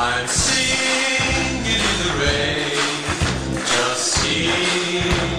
I'm singing in the rain, just singing.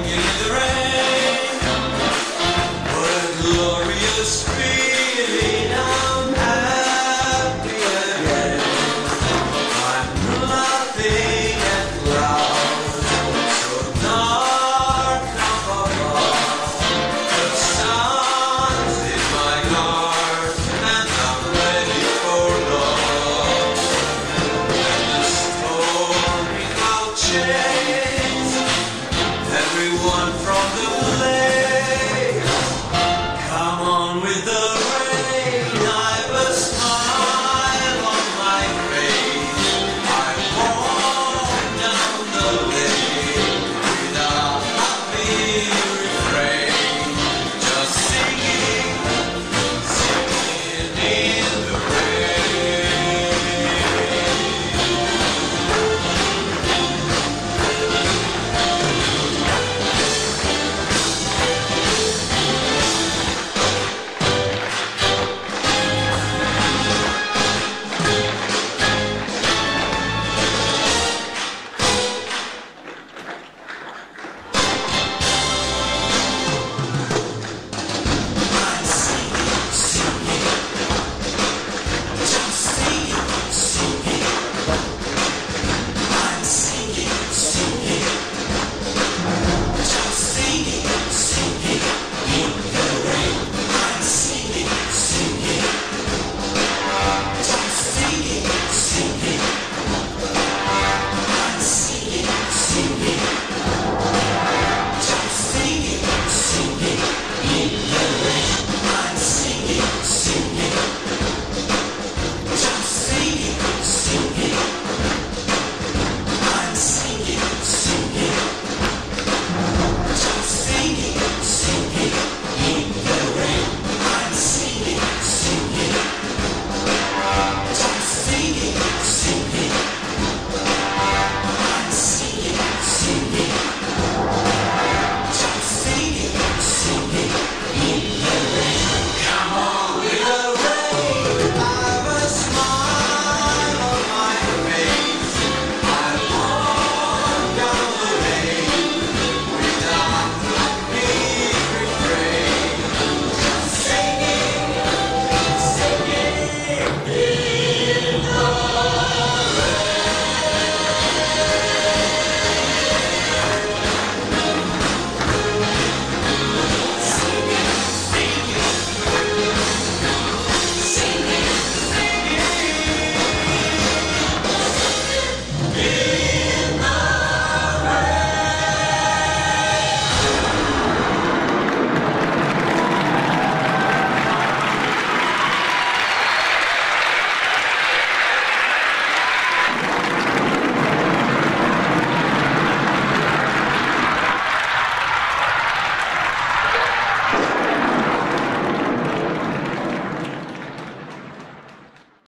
shades. Everyone from